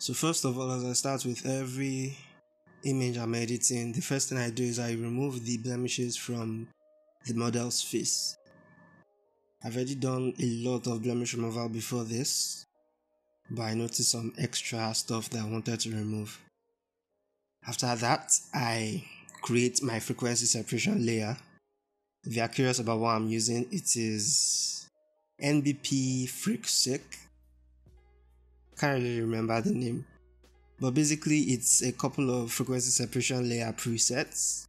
So first of all, as I start with every image I'm editing, the first thing I do is I remove the blemishes from the model's face. I've already done a lot of blemish removal before this, but I noticed some extra stuff that I wanted to remove. After that, I create my frequency separation layer. If you are curious about what I'm using, it is NBP FreqSep. Can't really remember the name. But basically, it's a couple of frequency separation layer presets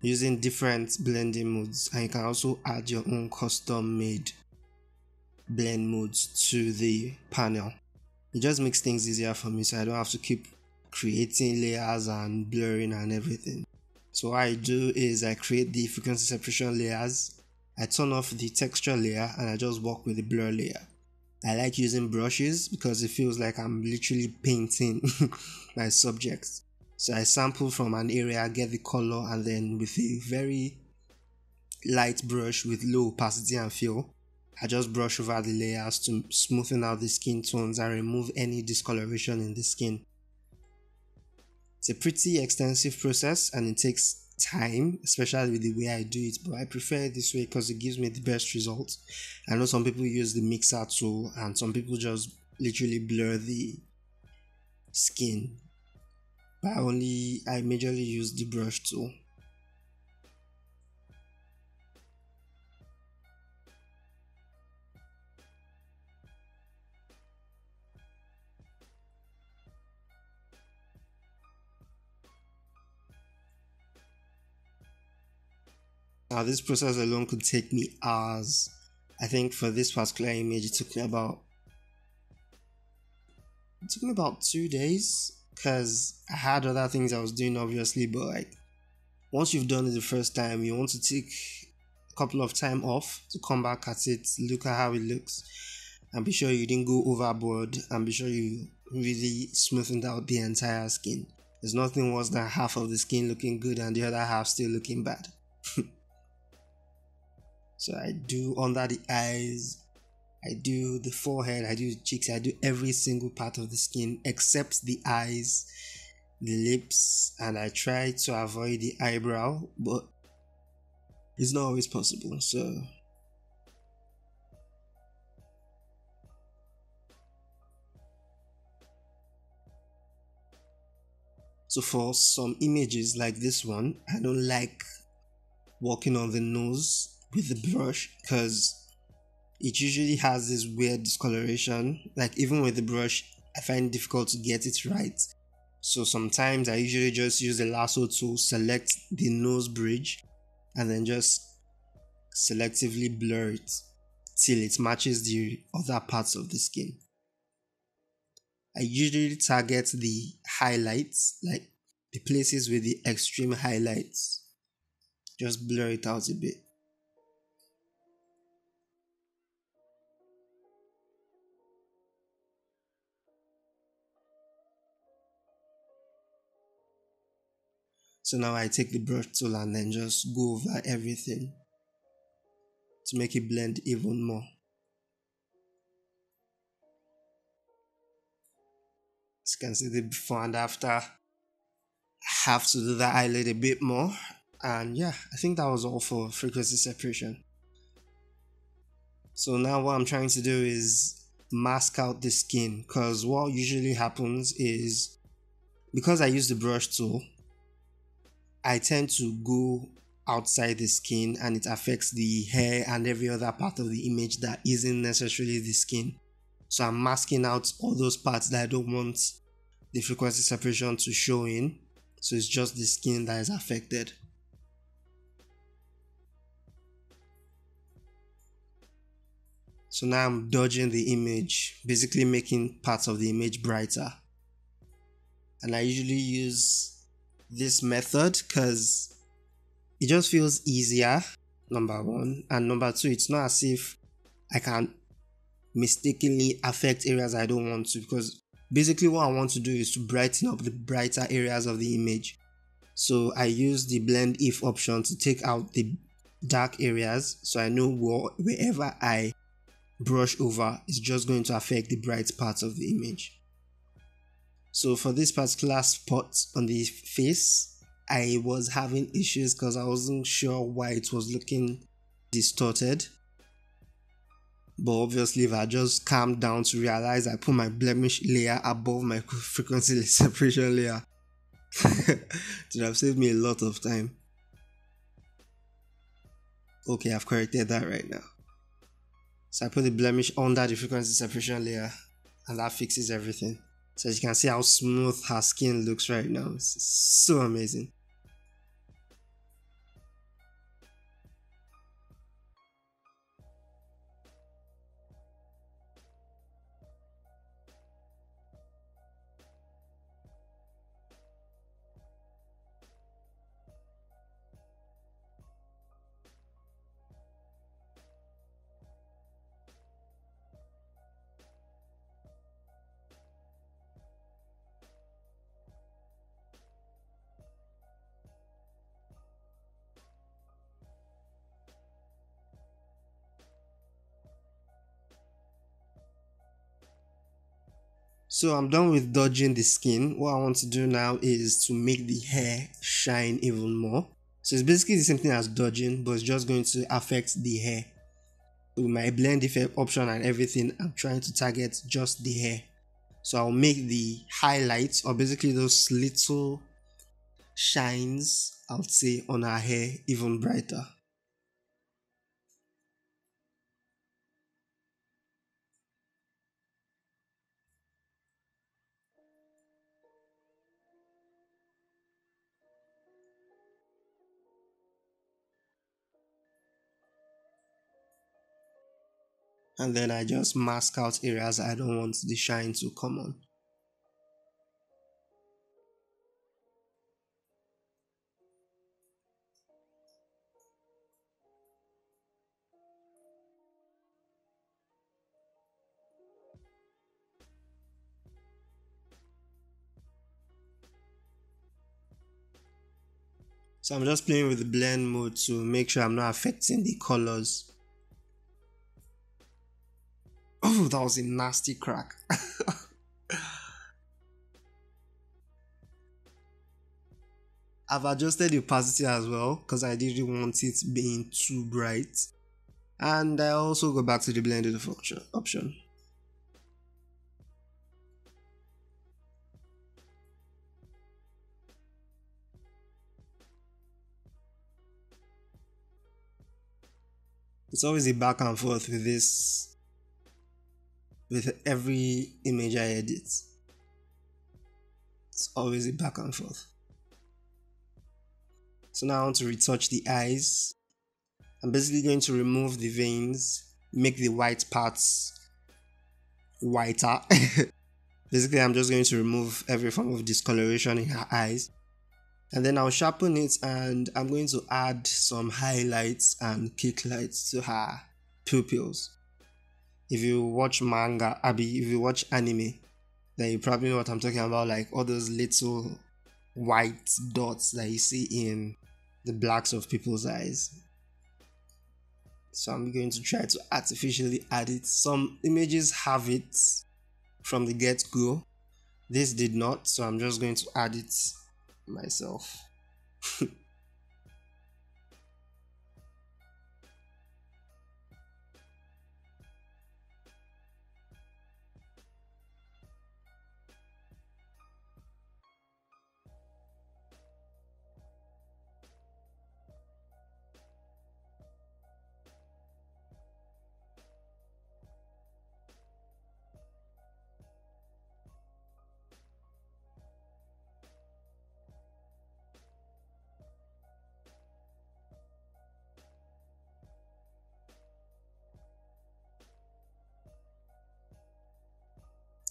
using different blending modes, and you can also add your own custom made blend modes to the panel. It just makes things easier for me so I don't have to keep creating layers and blurring and everything. So what I do is I create the frequency separation layers, I turn off the texture layer and I just work with the blur layer. I like using brushes because it feels like I'm literally painting my subjects. So I sample from an area, get the color, and then with a very light brush with low opacity and fill, I just brush over the layers to smoothen out the skin tones and remove any discoloration in the skin. It's a pretty extensive process and it takes time, especially with the way I do it, but I prefer it this way because it gives me the best results. I know some people use the mixer tool and some people just literally blur the skin. But I only I majorly use the brush tool. Now, this process alone could take me hours. I think for this particular image, it took me about it took me about two days because I had other things I was doing, obviously. But like, once you've done it the first time, you want to take a couple of time off to come back at it, look at how it looks, and be sure you didn't go overboard, and be sure you really smoothened out the entire skin. There's nothing worse than half of the skin looking good and the other half still looking bad. So I do under the eyes, I do the forehead, I do the cheeks, I do every single part of the skin except the eyes, the lips, and I try to avoid the eyebrow, but it's not always possible. So So for some images like this one, I don't like working on the nose with the brush because it usually has this weird discoloration. Like even with the brush, I find it difficult to get it right. So sometimes I usually just use the lasso to select the nose bridge and then just selectively blur it till it matches the other parts of the skin. I usually target the highlights, like the places with the extreme highlights. Just blur it out a bit. So now I take the brush tool and then just go over everything to make it blend even more. As you can see the before and after. I have to do the eyelid a bit more. And yeah, I think that was all for frequency separation. So now what I'm trying to do is mask out the skin because what usually happens is because I use the brush tool I tend to go outside the skin and it affects the hair and every other part of the image that isn't necessarily the skin. So I'm masking out all those parts that I don't want the frequency separation to show in. So it's just the skin that is affected. So now I'm dodging the image, basically making parts of the image brighter. And I usually use this method because it just feels easier number one. And number two it's not as if i can mistakenly affect areas i don't want to because basically what i want to do is to brighten up the brighter areas of the image. So i use the blend if option to take out the dark areas so i know wherever i brush over is just going to affect the bright parts of the image So for this particular spot on the face, I was having issues because I wasn't sure why it was looking distorted. But obviously, if I just calmed down to realize I put my blemish layer above my frequency separation layer, it would have saved me a lot of time. Okay, I've corrected that right now. So I put the blemish under the frequency separation layer and that fixes everything. So as you can see how smooth her skin looks right now. It's so amazing. So I'm done with dodging the skin. What I want to do now is to make the hair shine even more. So it's basically the same thing as dodging, but it's just going to affect the hair. With my blend if option and everything, I'm trying to target just the hair. So I'll make the highlights or basically those little shines, I would say, on our hair even brighter. And then I just mask out areas I don't want the shine to come on. So I'm just playing with the blend mode to make sure I'm not affecting the colors. Oh, that was a nasty crack. I've adjusted the opacity as well because I didn't want it being too bright. And I also go back to the blended function option. It's always a back and forth with this with every image I edit. It's always a back and forth. So now I want to retouch the eyes. I'm basically going to remove the veins, make the white parts whiter. basically, I'm just going to remove every form of discoloration in her eyes. And then I'll sharpen it and I'm going to add some highlights and catch lights to her pupils if you watch manga, Abby, if you watch anime, then you probably know what I'm talking about, like all those little white dots that you see in the blacks of people's eyes. So I'm going to try to artificially add it. Some images have it from the get-go. This did not, so I'm just going to add it myself.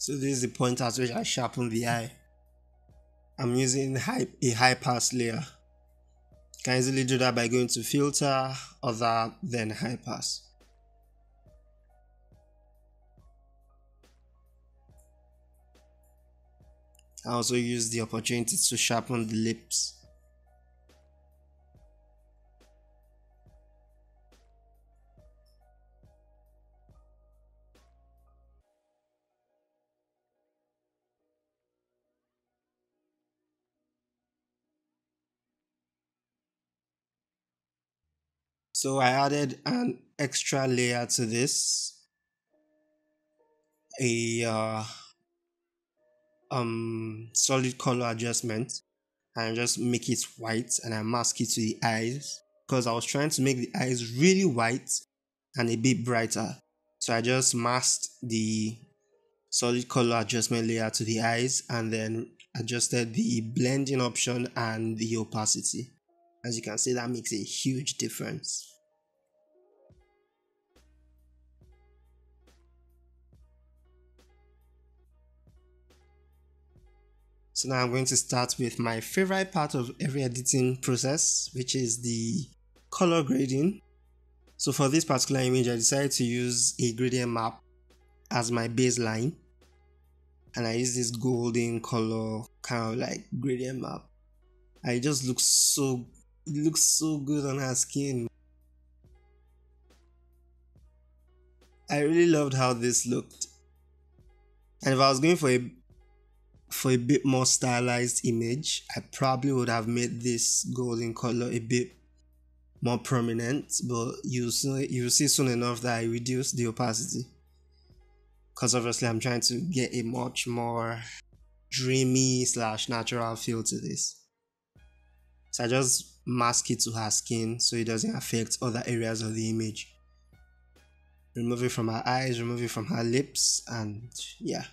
So this is the point at which I sharpen the eye. I'm using a high pass layer. You can easily do that by going to filter, other, then high pass. I also use the opportunity to sharpen the lips. So I added an extra layer to this. A uh, um solid color adjustment and just make it white and I mask it to the eyes because I was trying to make the eyes really white and a bit brighter. So I just masked the solid color adjustment layer to the eyes and then adjusted the blending option and the opacity. As you can see, that makes a huge difference. So now I'm going to start with my favorite part of every editing process, which is the color grading. So for this particular image, I decided to use a gradient map as my baseline. And I use this golden color kind of like gradient map. And it just looks so, it looks so good on her skin. I really loved how this looked. And if I was going for a for a bit more stylized image, I probably would have made this golden color a bit more prominent, but you see, you'll see soon enough that I reduced the opacity. Because obviously I'm trying to get a much more dreamy slash natural feel to this. So I just mask it to her skin so it doesn't affect other areas of the image. Remove it from her eyes, remove it from her lips, and yeah.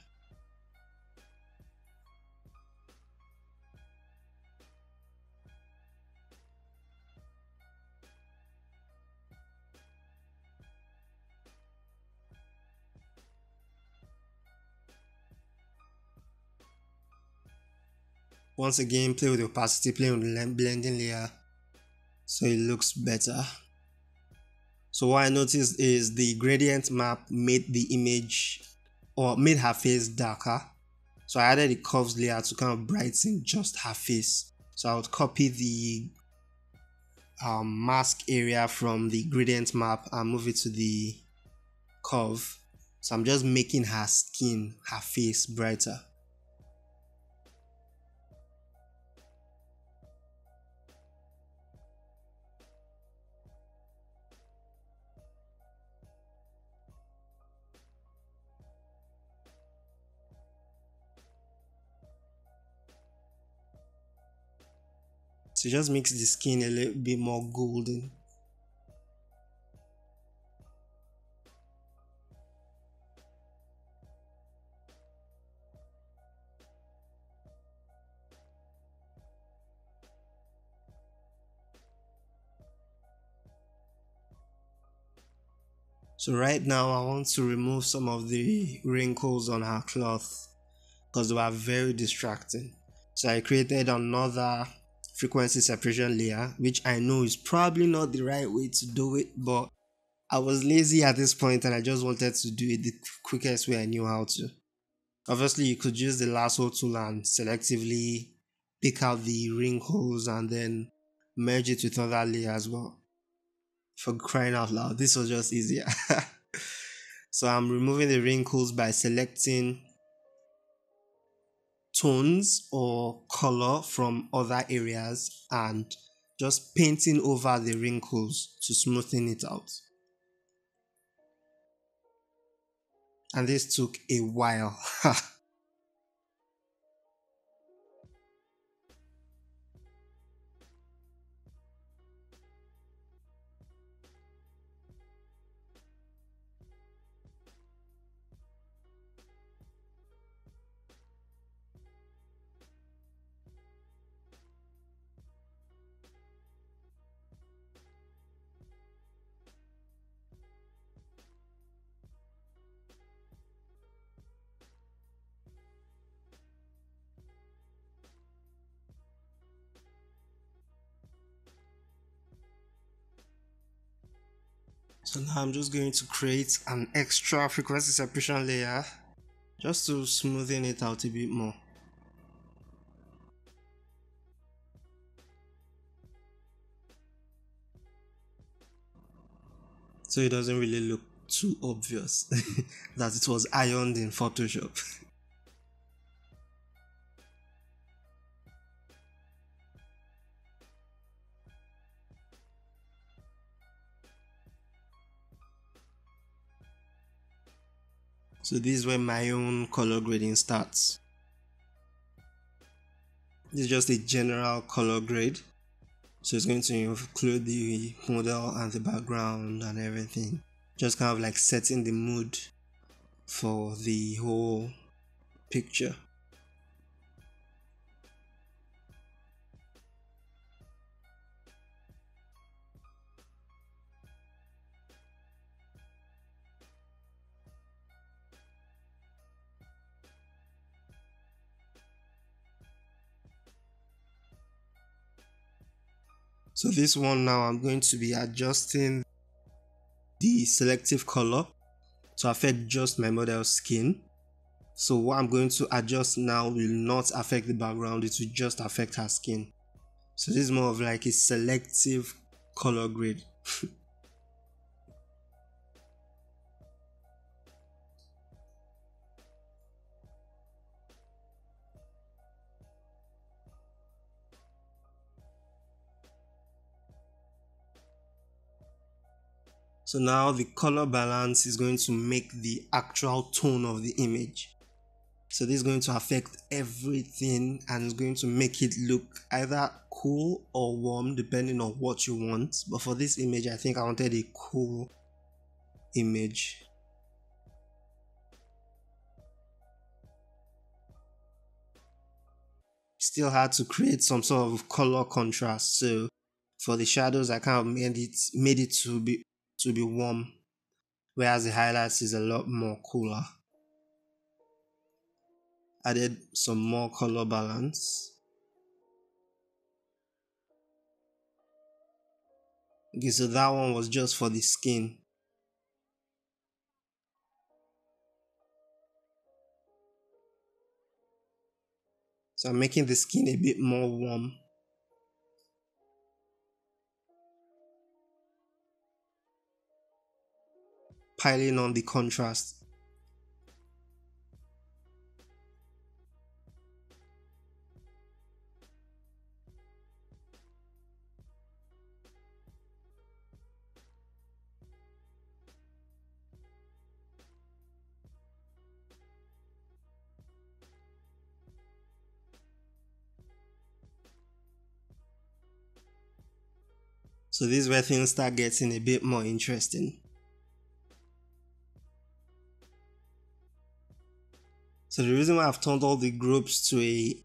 Once again play with the opacity play with the blending layer so it looks better. So what I noticed is the gradient map made the image or made her face darker. So I added the curves layer to kind of brighten just her face. So I would copy the um, mask area from the gradient map and move it to the curve. So I'm just making her skin her face brighter So just makes the skin a little bit more golden. So right now I want to remove some of the wrinkles on her cloth because they were very distracting. So I created another frequency separation layer, which I know is probably not the right way to do it, but I was lazy at this point and I just wanted to do it the quickest way I knew how to. Obviously, you could use the lasso tool and selectively pick out the wrinkles and then merge it with other layer as well. For crying out loud, this was just easier. so I'm removing the wrinkles by selecting tones or color from other areas and just painting over the wrinkles to smoothen it out. And this took a while. So now I'm just going to create an extra frequency separation layer just to smoothen it out a bit more. So it doesn't really look too obvious that it was ironed in Photoshop. So this is where my own color grading starts. This is just a general color grade. So it's going to include the model and the background and everything. Just kind of like setting the mood for the whole picture. So this one now I'm going to be adjusting the selective color to affect just my model skin. So what I'm going to adjust now will not affect the background, it will just affect her skin. So this is more of like a selective color grade. So now the color balance is going to make the actual tone of the image. So this is going to affect everything and it's going to make it look either cool or warm depending on what you want. But for this image, I think I wanted a cool image. Still had to create some sort of color contrast. So for the shadows, I kind of made it made it to be to be warm, whereas the highlights is a lot more cooler. Added some more color balance. Okay, so that one was just for the skin. So I'm making the skin a bit more warm. Piling on the contrast. So this is where things start getting a bit more interesting. So the reason why I've turned all the groups to a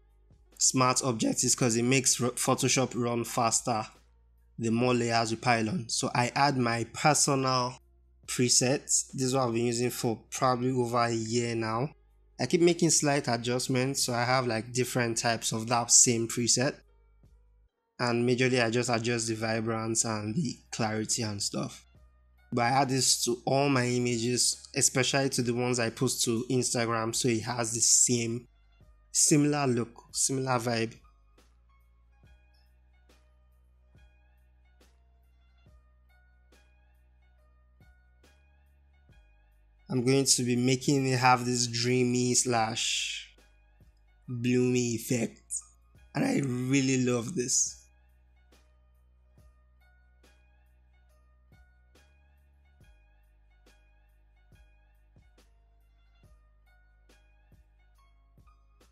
smart object is because it makes Photoshop run faster the more layers you pile on. So I add my personal presets. This is what I've been using for probably over a year now. I keep making slight adjustments so I have like different types of that same preset. And majorly I just adjust the vibrance and the clarity and stuff but I add this to all my images, especially to the ones I post to Instagram, so it has the same similar look, similar vibe. I'm going to be making it have this dreamy slash bloomy effect, and I really love this.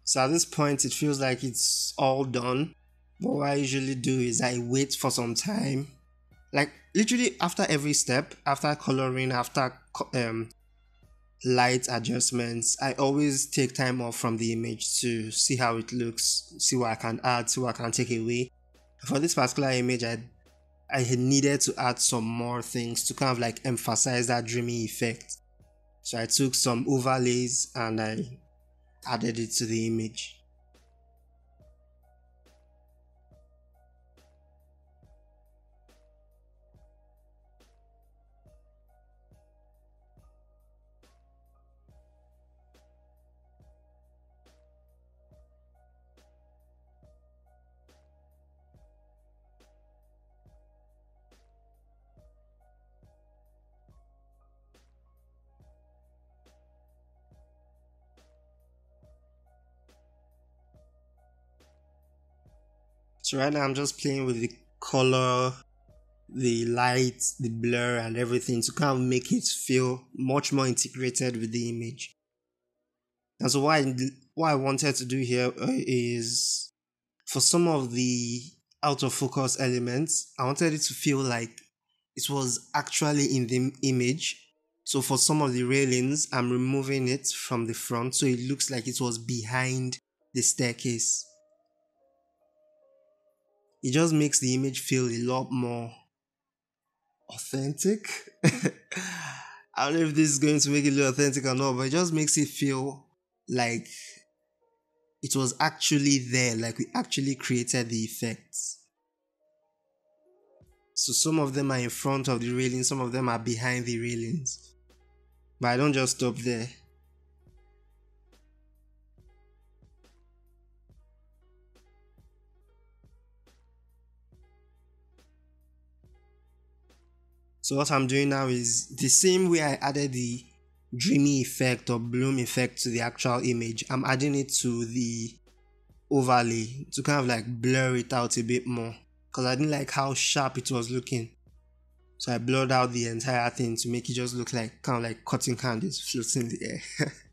So at this point, it feels like it's all done. But what I usually do is I wait for some time. Like literally after every step, after coloring, after um, light adjustments, I always take time off from the image to see how it looks, see what I can add, see what I can take away. For this particular image, I I needed to add some more things to kind of like emphasize that dreamy effect. So I took some overlays and I added it to the image. So right now I'm just playing with the color, the light, the blur and everything to kind of make it feel much more integrated with the image. And so what I, what I wanted to do here uh, for some of the out of focus elements, I wanted it to feel like it was actually in the image. So for some of the railings, I'm removing it from the front so it looks like it was behind the staircase. It just makes the image feel a lot more authentic. I don't know if this is going to make it look authentic or not, but it just makes it feel like it was actually there, like we actually created the effects. So some of them are in front of the railing, some of them are behind the railings. But I don't just stop there. So what I'm doing now is the same way I added the dreamy effect or bloom effect to the actual image. I'm adding it to the overlay to kind of like blur it out a bit more because I didn't like how sharp it was looking. So I blurred out the entire thing to make it just look like kind of like cotton candies floating in the air.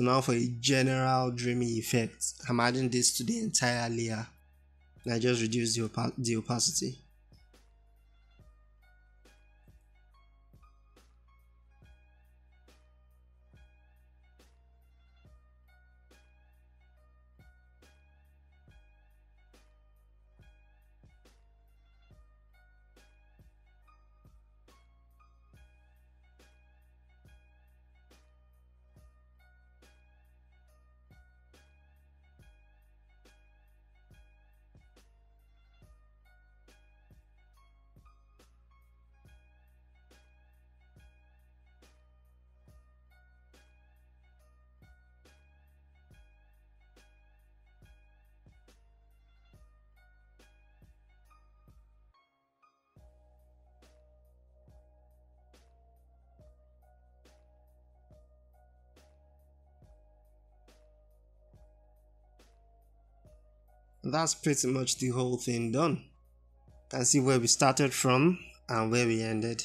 So now for a general dreamy effect, I'm adding this to the entire layer. And I just reduce the, opa the opacity. That's pretty much the whole thing done. Can see where we started from and where we ended.